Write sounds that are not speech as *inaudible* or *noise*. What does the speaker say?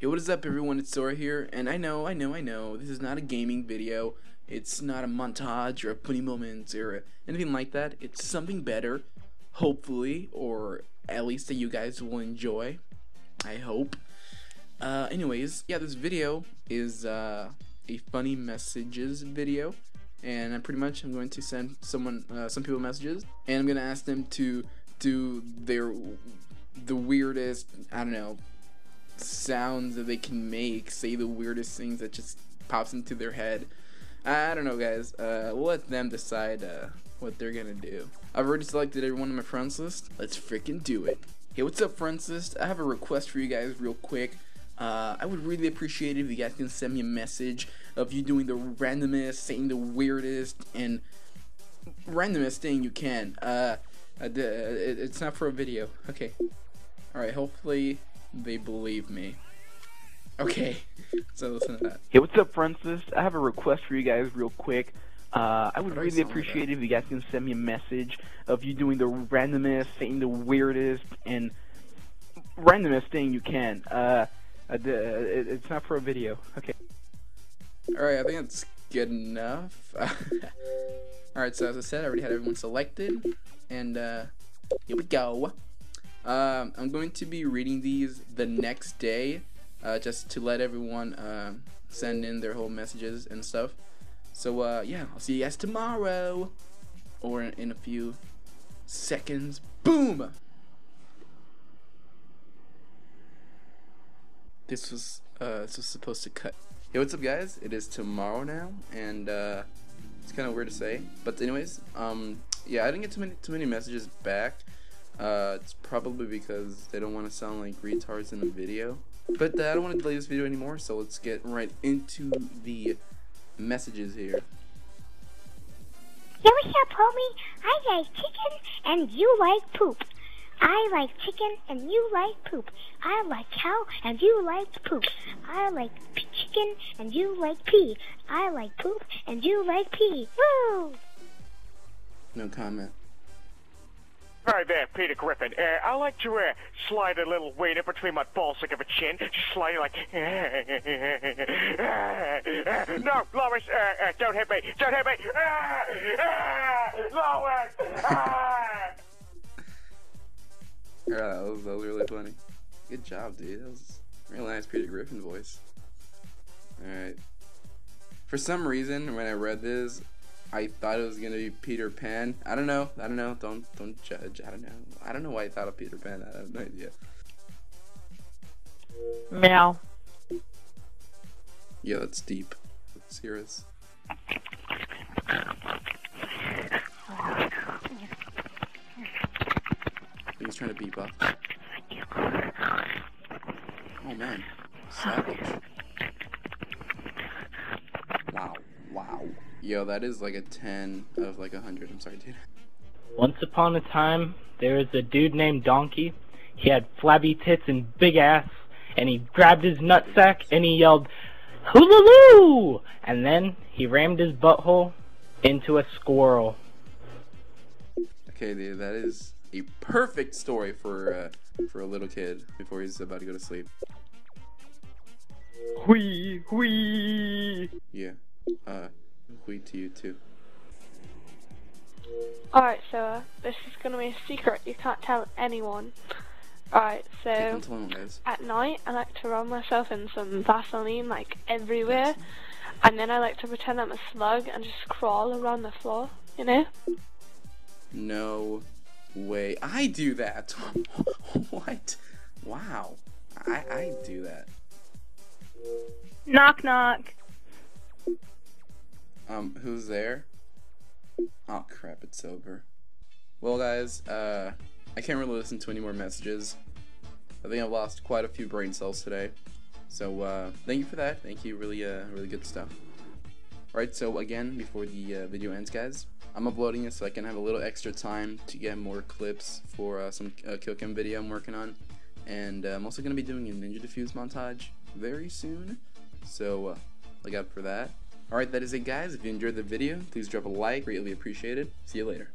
Hey, what is up everyone, it's Sorra here, and I know, I know, I know, this is not a gaming video, it's not a montage or a funny moments or anything like that, it's something better, hopefully, or at least that you guys will enjoy, I hope. Uh, anyways, yeah, this video is uh, a funny messages video, and I pretty much I'm going to send someone, uh, some people messages, and I'm gonna ask them to do their, the weirdest, I don't know, sounds that they can make, say the weirdest things that just pops into their head. I don't know, guys. Uh, we'll let them decide uh, what they're gonna do. I've already selected everyone on my friends list. Let's freaking do it. Hey, what's up, friends list? I have a request for you guys, real quick. Uh, I would really appreciate it if you guys can send me a message of you doing the randomest, saying the weirdest, and randomest thing you can. Uh, uh it's not for a video. Okay. Alright, hopefully they believe me. Okay, so listen to that. Hey, what's up, Francis? I have a request for you guys, real quick. Uh, I would really appreciate it if you guys can send me a message of you doing the randomest, saying the weirdest, and randomest thing you can. Uh, uh it's not for a video. Okay. Alright, I think that's good enough. *laughs* Alright, so as I said, I already had everyone selected, and uh, here we go. Um, I'm going to be reading these the next day, uh, just to let everyone uh, send in their whole messages and stuff. So uh, yeah, I'll see you guys tomorrow, or in, in a few seconds. Boom! This was uh, this was supposed to cut. Hey, what's up, guys? It is tomorrow now, and uh, it's kind of weird to say, but anyways, um, yeah, I didn't get too many too many messages back. Uh, it's probably because they don't want to sound like retards in the video. But uh, I don't want to delay this video anymore, so let's get right into the messages here. Yo, what's up, homie? I like chicken and you like poop. I like chicken and you like poop. I like cow and you like poop. I like chicken and you like pee. I like poop and you like pee. Woo! No comment. Hi there, Peter Griffin. Uh, I like to uh, slide a little wiener between my balls like of a chin. Slide like... *laughs* no, Lois, uh, uh, don't hit me. Don't hit me. Lois! yeah, that was, that was really funny. Good job, dude. That was real nice Peter Griffin voice. Alright. For some reason, when I read this, I thought it was gonna be Peter Pan. I don't know. I don't know. Don't don't judge. I don't know. I don't know why I thought of Peter Pan. I have no idea. Meow. Yeah, that's deep. Hear this. He's trying to beep up. Oh man, savage. Yo, that is like a 10 of like a 100. I'm sorry, dude. Once upon a time, there was a dude named Donkey. He had flabby tits and big ass, and he grabbed his nutsack and he yelled, Hoolaloo! And then he rammed his butthole into a squirrel. Okay, dude, that is a perfect story for uh, for a little kid before he's about to go to sleep. Whee, whee. Yeah. Uh, we to you too. Alright, so uh, this is going to be a secret. You can't tell anyone. Alright, so at night I like to rub myself in some Vaseline like everywhere, and then I like to pretend I'm a slug and just crawl around the floor. You know? No way. I do that. *laughs* what? Wow. I I do that. Knock knock. Um, who's there? Oh crap, it's over. Well guys, uh, I can't really listen to any more messages. I think I've lost quite a few brain cells today. So, uh, thank you for that. Thank you, really, uh, really good stuff. Alright, so again, before the uh, video ends, guys, I'm uploading it so I can have a little extra time to get more clips for uh, some uh, kill cam video I'm working on. And uh, I'm also going to be doing a Ninja Defuse montage very soon. So, uh, look out for that. Alright, that is it guys. If you enjoyed the video, please drop a like, greatly appreciated. See you later.